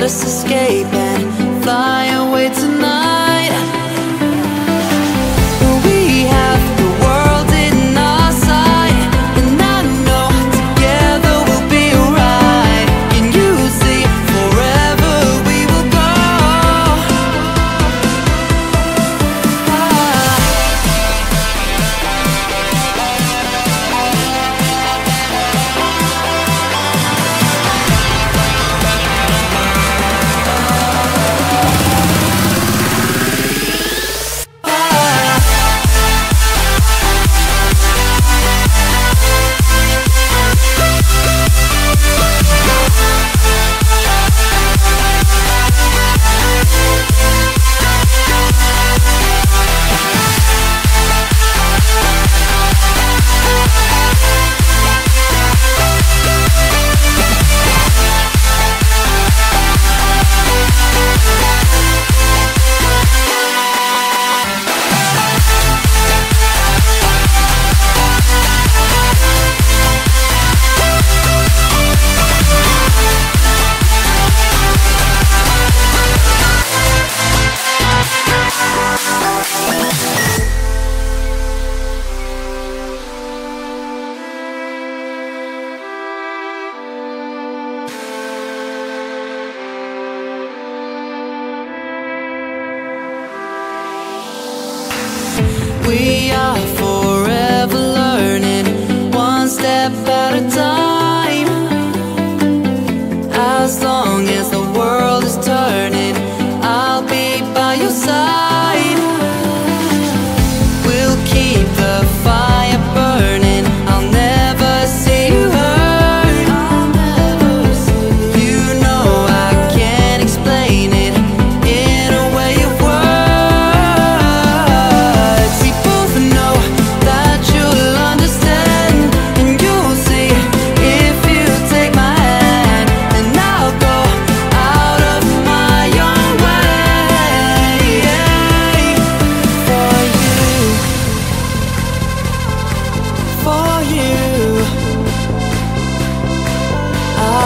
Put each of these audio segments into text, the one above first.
let us escape and fly away tonight.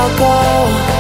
I'll